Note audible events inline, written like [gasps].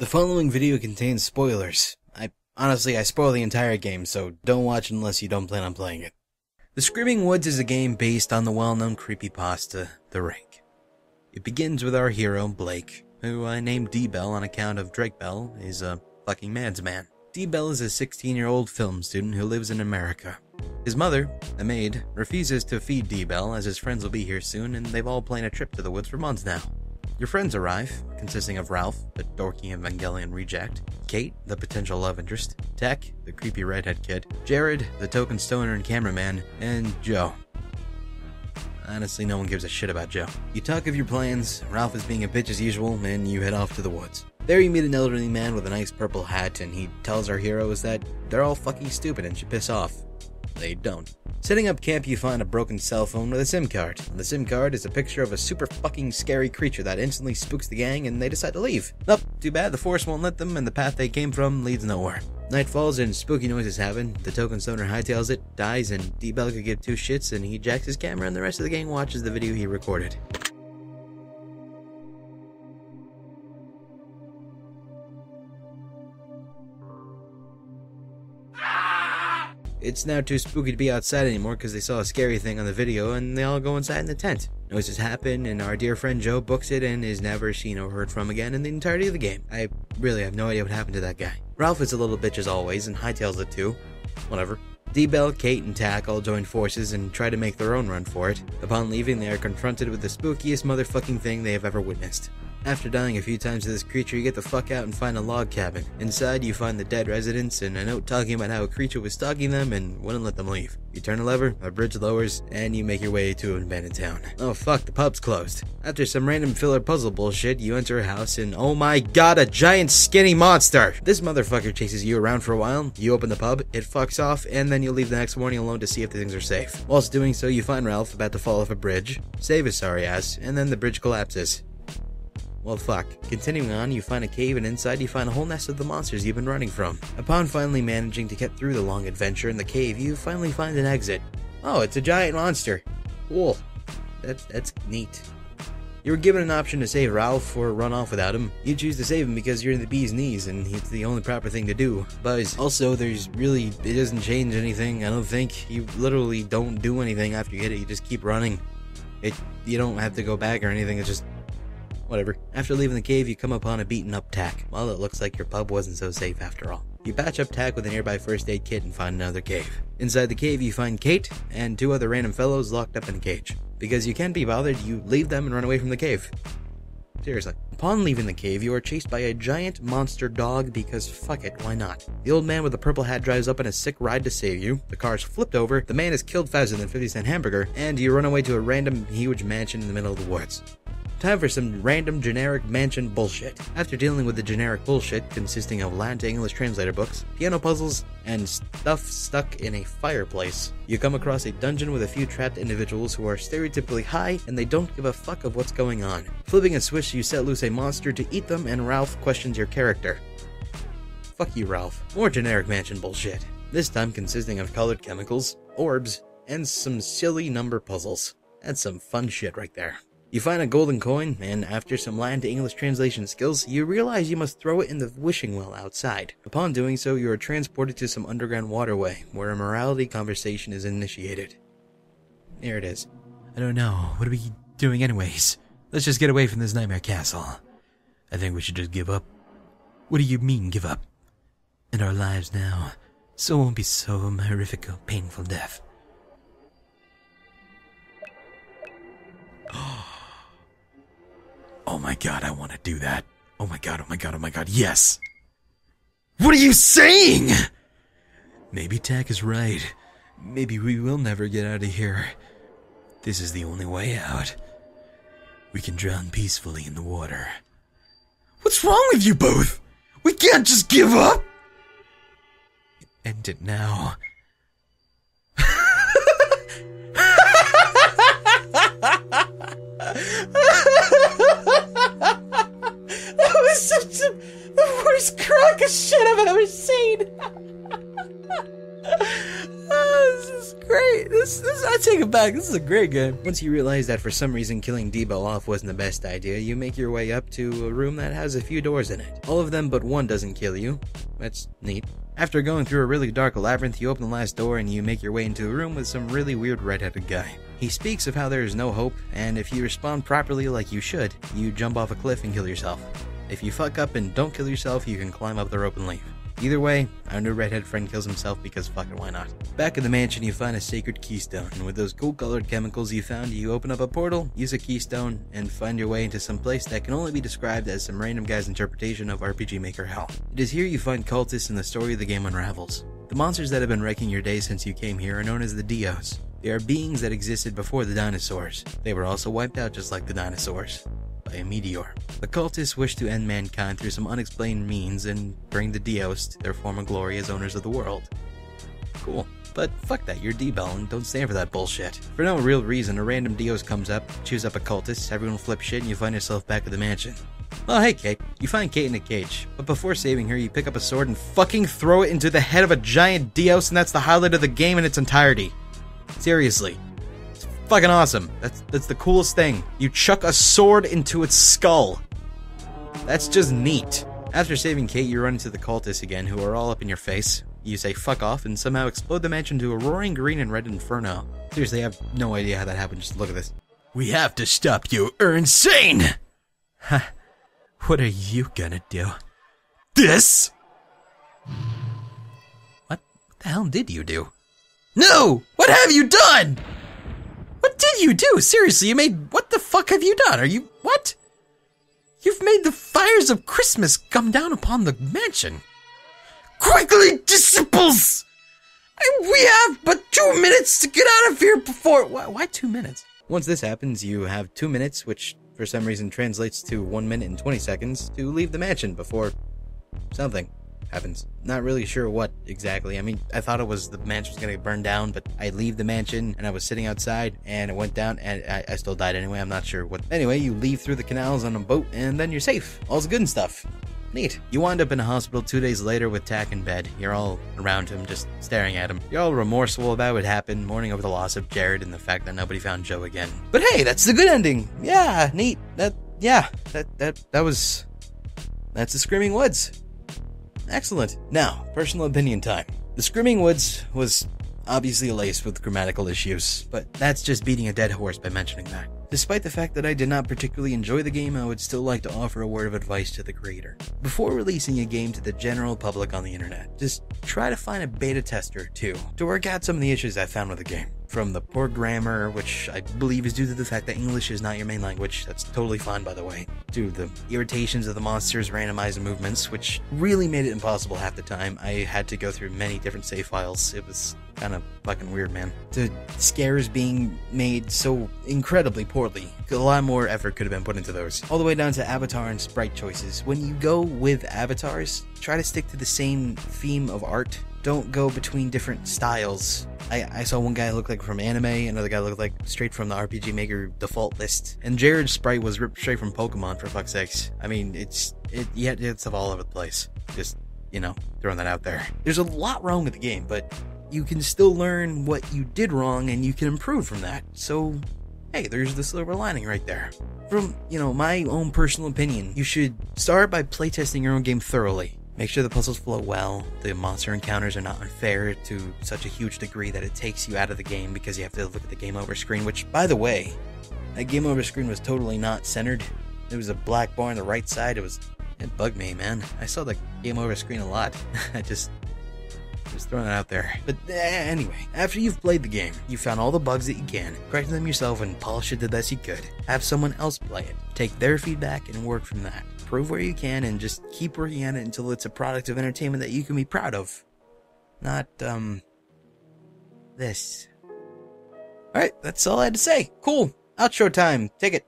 The following video contains spoilers. I honestly I spoil the entire game, so don't watch unless you don't plan on playing it. The Screaming Woods is a game based on the well-known creepypasta The Rake. It begins with our hero Blake, who I named D-Bell on account of Drake Bell is a fucking man's man. D-Bell is a 16-year-old film student who lives in America. His mother, a maid, refuses to feed D-Bell as his friends will be here soon and they've all planned a trip to the woods for months now. Your friends arrive, consisting of Ralph, the dorky Evangelion reject, Kate, the potential love interest, Tack, the creepy redhead kid, Jared, the token stoner and cameraman, and Joe. Honestly, no one gives a shit about Joe. You talk of your plans, Ralph is being a bitch as usual, and you head off to the woods. There you meet an elderly man with a nice purple hat, and he tells our heroes that they're all fucking stupid and should piss off. They don't. Setting up camp, you find a broken cell phone with a SIM card. On the SIM card is a picture of a super fucking scary creature that instantly spooks the gang and they decide to leave. Nope, too bad, the force won't let them and the path they came from leads nowhere. Night falls and spooky noises happen. The token stoner hightails it, dies, and D-Bell could give two shits and he jacks his camera and the rest of the gang watches the video he recorded. It's now too spooky to be outside anymore because they saw a scary thing on the video and they all go inside in the tent. Noises happen and our dear friend Joe books it and is never seen or heard from again in the entirety of the game. I really have no idea what happened to that guy. Ralph is a little bitch as always and hightails it too. Whatever. D-Bell, Kate, and Tack all join forces and try to make their own run for it. Upon leaving, they are confronted with the spookiest motherfucking thing they have ever witnessed. After dying a few times to this creature, you get the fuck out and find a log cabin. Inside, you find the dead residents and a note talking about how a creature was stalking them and wouldn't let them leave. You turn a lever, a bridge lowers, and you make your way to an abandoned town. Oh fuck, the pub's closed. After some random filler puzzle bullshit, you enter a house and oh my god, a giant skinny monster! This motherfucker chases you around for a while, you open the pub, it fucks off, and then you leave the next morning alone to see if the things are safe. Whilst doing so, you find Ralph about to fall off a bridge, save his sorry ass, and then the bridge collapses. Well, fuck. Continuing on, you find a cave, and inside you find a whole nest of the monsters you've been running from. Upon finally managing to get through the long adventure in the cave, you finally find an exit. Oh, it's a giant monster. Cool. That's that's neat. You were given an option to save Ralph or run off without him. You choose to save him because you're in the bee's knees and it's the only proper thing to do. But also, there's really, it doesn't change anything, I don't think. You literally don't do anything after you hit it, you just keep running. It, you don't have to go back or anything, it's just Whatever. After leaving the cave, you come upon a beaten up Tack. Well, it looks like your pub wasn't so safe after all. You patch up Tack with a nearby first aid kit and find another cave. Inside the cave, you find Kate and two other random fellows locked up in a cage. Because you can't be bothered, you leave them and run away from the cave. Seriously. Upon leaving the cave, you are chased by a giant monster dog because fuck it, why not? The old man with the purple hat drives up in a sick ride to save you, the car is flipped over, the man is killed faster than 50 Cent Hamburger, and you run away to a random huge mansion in the middle of the woods. Time for some random generic mansion bullshit. After dealing with the generic bullshit consisting of Latin to English translator books, piano puzzles, and stuff stuck in a fireplace, you come across a dungeon with a few trapped individuals who are stereotypically high and they don't give a fuck of what's going on. Flipping a switch, you set loose a monster to eat them, and Ralph questions your character. Fuck you, Ralph. More generic mansion bullshit. This time consisting of colored chemicals, orbs, and some silly number puzzles. That's some fun shit right there. You find a golden coin, and after some Latin to English translation skills, you realize you must throw it in the wishing well outside. Upon doing so, you are transported to some underground waterway, where a morality conversation is initiated. There it is. I don't know. What are we doing anyways? Let's just get away from this nightmare castle. I think we should just give up. What do you mean, give up? In our lives now, so it won't be so horrific or painful death. [gasps] [gasps] [gasps] Oh my god, I want to do that. Oh my god, oh my god, oh my god, yes! What are you saying? Maybe Tack is right. Maybe we will never get out of here. This is the only way out. We can drown peacefully in the water. What's wrong with you both? We can't just give up! End it now. [laughs] take it back. This is a great game. Once you realize that for some reason killing D-Bell off wasn't the best idea, you make your way up to a room that has a few doors in it. All of them but one doesn't kill you. That's neat. After going through a really dark labyrinth, you open the last door and you make your way into a room with some really weird redheaded guy. He speaks of how there is no hope, and if you respond properly like you should, you jump off a cliff and kill yourself. If you fuck up and don't kill yourself, you can climb up the rope and leave. Either way, our new redhead friend kills himself because fuck it, why not? Back in the mansion, you find a sacred keystone, and with those cool colored chemicals you found, you open up a portal, use a keystone, and find your way into some place that can only be described as some random guy's interpretation of RPG Maker hell. It is here you find cultists and the story of the game unravels. The monsters that have been wrecking your day since you came here are known as the Dios. They are beings that existed before the dinosaurs. They were also wiped out just like the dinosaurs by a meteor. The cultists wish to end mankind through some unexplained means and bring the Dios to their former glory as owners of the world. Cool. But fuck that, you're D-Bell and don't stand for that bullshit. For no real reason, a random Dios comes up, chews up a cultist, everyone flips shit, and you find yourself back at the mansion. Oh, hey, Kate. You find Kate in a cage, but before saving her, you pick up a sword and fucking throw it into the head of a giant Dios, and that's the highlight of the game in its entirety. Seriously. Fucking awesome. That's that's the coolest thing. You chuck a sword into its skull. That's just neat. After saving Kate, you run into the cultists again, who are all up in your face. You say fuck off and somehow explode the mansion to a roaring green and red inferno. Seriously, I have no idea how that happened. Just look at this. We have to stop you. You're insane. Huh. What are you gonna do? This? What the hell did you do? No! What have you done? You do? Seriously, you made. What the fuck have you done? Are you. What? You've made the fires of Christmas come down upon the mansion. Quickly, disciples! We have but two minutes to get out of here before. Why, why two minutes? Once this happens, you have two minutes, which for some reason translates to one minute and 20 seconds, to leave the mansion before something happens. Not really sure what exactly. I mean, I thought it was the mansion was gonna burn down, but I leave the mansion and I was sitting outside and it went down and I, I still died anyway. I'm not sure what. Anyway, you leave through the canals on a boat and then you're safe. All's good and stuff. Neat. You wind up in a hospital two days later with Tack in bed. You're all around him, just staring at him. You're all remorseful about what happened, mourning over the loss of Jared and the fact that nobody found Joe again. But hey, that's the good ending. Yeah, neat. That, yeah, that, that, that was. That's the Screaming Woods. Excellent. Now, personal opinion time. The Screaming Woods was obviously laced with grammatical issues, but that's just beating a dead horse by mentioning that. Despite the fact that I did not particularly enjoy the game, I would still like to offer a word of advice to the creator. Before releasing a game to the general public on the internet, just try to find a beta tester too, to work out some of the issues I found with the game. From the poor grammar, which I believe is due to the fact that English is not your main language, that's totally fine by the way, to the irritations of the monsters' randomized movements, which really made it impossible half the time. I had to go through many different save files. It was kind of fucking weird, man. The scares being made so incredibly poorly. A lot more effort could have been put into those. All the way down to avatar and sprite choices. When you go with avatars, try to stick to the same theme of art. Don't go between different styles. I, I saw one guy look like from anime, another guy looked like straight from the RPG Maker default list, and Jared's sprite was ripped straight from Pokemon for fuck's sakes. I mean, it's it yeah, it's all over the place. Just you know, throwing that out there. There's a lot wrong with the game, but you can still learn what you did wrong and you can improve from that. So, hey, there's the silver lining right there. From, you know, my own personal opinion, you should start by playtesting your own game thoroughly. Make sure the puzzles flow well, the monster encounters are not unfair to such a huge degree that it takes you out of the game because you have to look at the game over screen, which, by the way, that game over screen was totally not centered. There was a black bar on the right side. It was, it bugged me, man. I saw the game over screen a lot. [laughs] I just, just throwing it out there. But uh, anyway, after you've played the game, you found all the bugs that you can, correct them yourself, and polish it the best you could. Have someone else play it. Take their feedback and work from that. Prove where you can and just keep working at it until it's a product of entertainment that you can be proud of. Not, um, this. Alright, that's all I had to say. Cool. Outro time. Take it.